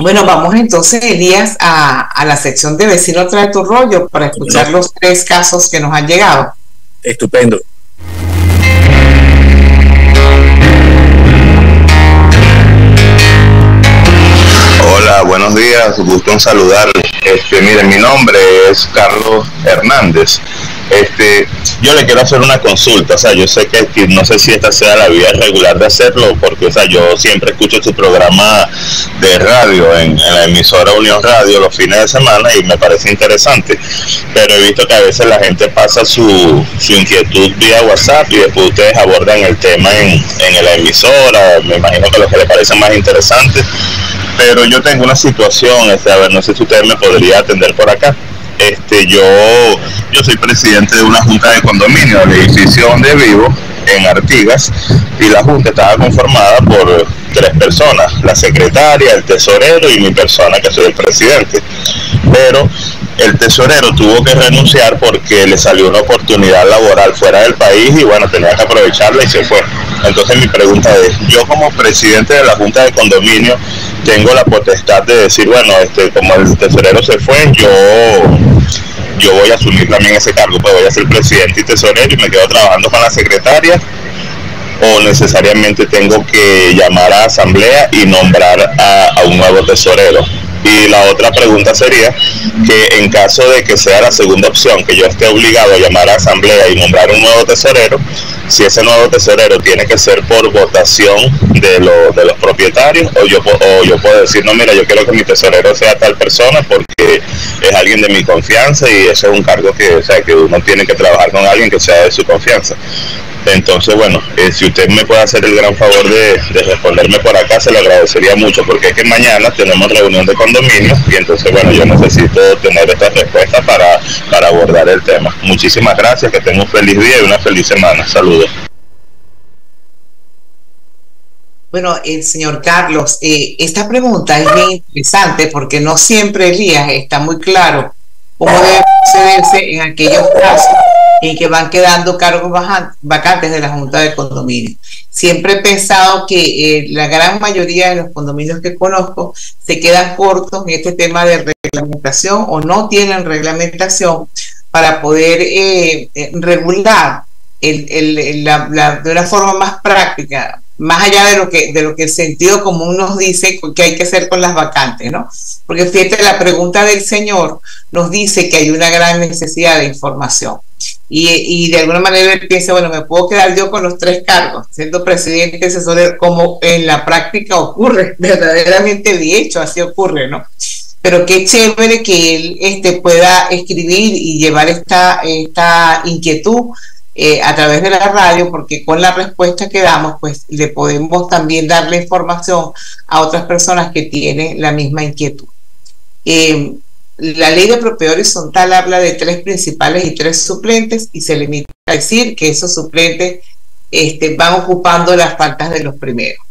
Bueno, vamos entonces, Elías, a, a la sección de Vecino Trae tu Rollo para escuchar los tres casos que nos han llegado. Estupendo. Hola, buenos días, gusto en saludar. Este, miren, mi nombre es Carlos Hernández. Este, yo le quiero hacer una consulta, o sea, yo sé que, no sé si esta sea la vía regular de hacerlo, porque, o sea, yo siempre escucho su programa de radio en, la emisora Unión Radio los fines de semana y me parece interesante, pero he visto que a veces la gente pasa su, su inquietud vía WhatsApp y después ustedes abordan el tema en, en la emisora, me imagino que lo que les parece más interesante, pero yo tengo una situación, este, a ver, no sé si usted me podría atender por acá este, yo, yo soy presidente de una junta de condominio del edificio donde vivo, en Artigas, y la junta estaba conformada por tres personas, la secretaria, el tesorero y mi persona, que soy el presidente. Pero el tesorero tuvo que renunciar porque le salió una oportunidad laboral fuera del país y bueno, tenía que aprovecharla y se fue. Entonces mi pregunta es, yo como presidente de la Junta de Condominio tengo la potestad de decir, bueno, este, como el tesorero se fue, yo yo voy a asumir también ese cargo, pues voy a ser presidente y tesorero y me quedo trabajando con la secretaria o necesariamente tengo que llamar a asamblea y nombrar a un nuevo tesorero. Y la otra pregunta sería que en caso de que sea la segunda opción, que yo esté obligado a llamar a asamblea y nombrar un nuevo tesorero, si ese nuevo tesorero tiene que ser por votación de, de los propietarios, o yo, o yo puedo decir, no, mira, yo quiero que mi tesorero sea tal persona porque es alguien de mi confianza y eso es un cargo que, o sea, que uno tiene que trabajar con alguien que sea de su confianza. Entonces, bueno, eh, si usted me puede hacer el gran favor de, responderme por acá, se lo agradecería mucho, porque es que mañana tenemos reunión de condominio y entonces, bueno, yo necesito tener esta respuesta para, para abordar el tema. Muchísimas gracias, que tenga un feliz día y una feliz semana. Saludos. Bueno, el señor Carlos, eh, esta pregunta es bien interesante porque no siempre Elías está muy claro cómo debe procederse en aquellos casos en que van quedando cargos vacantes de la Junta de Condominio. Siempre he pensado que eh, la gran mayoría de los condominios que conozco se quedan cortos en este tema de reglamentación o no tienen reglamentación para poder eh, eh, regular el, la, de una forma más práctica, más allá de lo que de lo que el sentido común nos dice que hay que hacer con las vacantes, ¿no? Porque fíjate, la pregunta del señor nos dice que hay una gran necesidad de información. Y, de alguna manera él piensa, bueno, me puedo quedar yo con los tres cargos, siendo presidente, asesor, como en la práctica ocurre, verdaderamente de hecho así ocurre, ¿no? Pero qué chévere que él este, pueda escribir y llevar esta, esta inquietud eh, a través de la radio, porque con la respuesta que damos, pues le podemos también darle información a otras personas que tienen la misma inquietud. Eh, la ley de propiedad horizontal habla de tres principales y tres suplentes y se limita a decir que esos suplentes este, van ocupando las faltas de los primeros.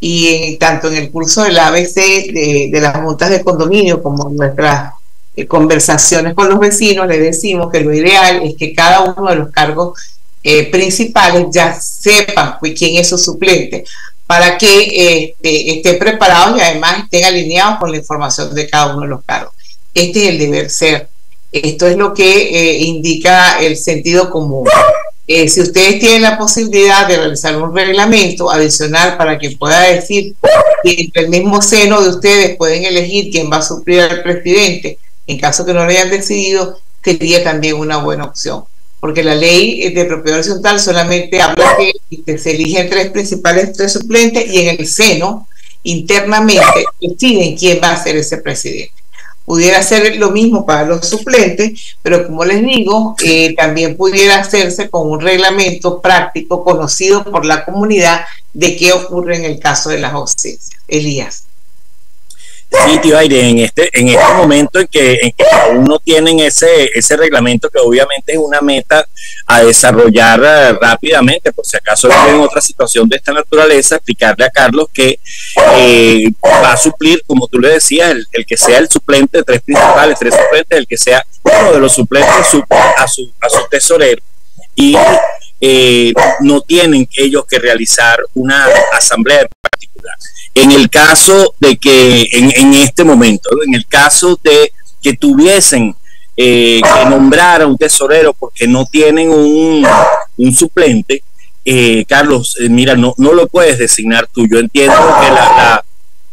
Y tanto en el curso del ABC de, las juntas de condominio como en nuestras eh, conversaciones con los vecinos, le decimos que lo ideal es que cada uno de los cargos eh, principales ya sepan pues, quién es su suplente para que este, estén preparados y además estén alineados con la información de cada uno de los cargos. Este es el deber ser. Esto es lo que eh, indica el sentido común. Eh, si ustedes tienen la posibilidad de realizar un reglamento adicional para que pueda decir que entre el mismo seno de ustedes pueden elegir quién va a suplir al presidente, en caso que no lo hayan decidido, sería también una buena opción. Porque la ley de propiedad horizontal solamente habla que se eligen tres principales, tres suplentes y en el seno, internamente, deciden quién va a ser ese presidente. Pudiera ser lo mismo para los suplentes, pero como les digo, eh, también pudiera hacerse con un reglamento práctico conocido por la comunidad de qué ocurre en el caso de las ausencias. Elías. Sí, tío Aire, en este, en este momento en que, aún no tienen ese, ese reglamento, que obviamente es una meta a desarrollar eh, rápidamente, por si acaso en otra situación de esta naturaleza, explicarle a Carlos que eh, va a suplir, como tú le decías, el, que sea el suplente de tres principales, tres suplentes, el que sea uno de los suplentes a su, a su tesorero. Y eh, no tienen ellos que realizar una asamblea En el caso de que, en, este momento, en el caso de que tuviesen eh, que nombrar a un tesorero porque no tienen un, suplente, eh, Carlos, mira, no, no lo puedes designar tú. Yo entiendo que la,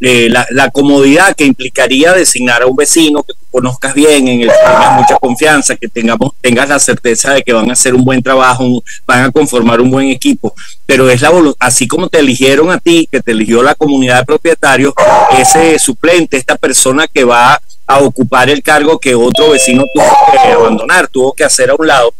eh, la, comodidad que implicaría designar a un vecino que tú conozcas bien, en el que tengas mucha confianza, que tengamos, tengas la certeza de que van a hacer un buen trabajo, van a conformar un buen equipo. Pero es la así como te eligieron a ti, que te eligió la comunidad de propietarios, ese suplente, esta persona que va a ocupar el cargo que otro vecino tuvo que abandonar, tuvo que hacer a un lado.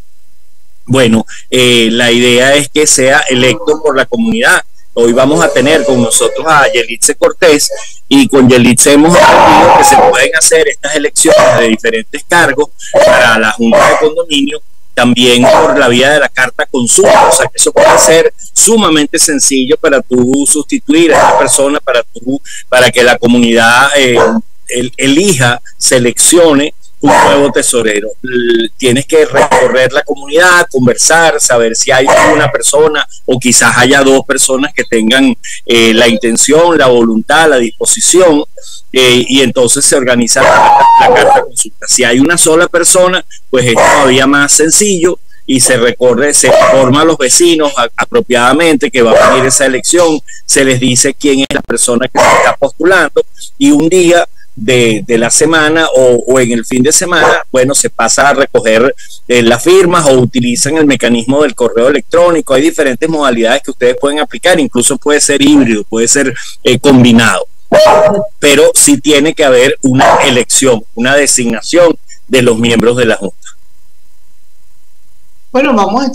Bueno, eh, la idea es que sea electo por la comunidad Hoy vamos a tener con nosotros a Yelitze Cortés y con Yelitze hemos aprendido que se pueden hacer estas elecciones de diferentes cargos para la Junta de Condominio también por la vía de la carta consulta, o sea que eso puede ser sumamente sencillo para tú sustituir a esta persona, para tú, para que la comunidad eh, elija, seleccione un nuevo tesorero. Tienes que recorrer la comunidad, conversar, saber si hay una persona o quizás haya dos personas que tengan eh, la intención, la voluntad, la disposición. Eh, y entonces se organiza la, consulta. Si hay una sola persona, pues es todavía más sencillo y se recorre, se forma a los vecinos apropiadamente que va a venir esa elección, se les dice quién es la persona que se está postulando y un día de, la semana o, en el fin de semana, bueno, se pasa a recoger eh, las firmas o utilizan el mecanismo del correo electrónico. Hay diferentes modalidades que ustedes pueden aplicar, incluso puede ser híbrido, puede ser eh, combinado. Pero sí tiene que haber una elección, una designación de los miembros de la Junta. Bueno, vamos a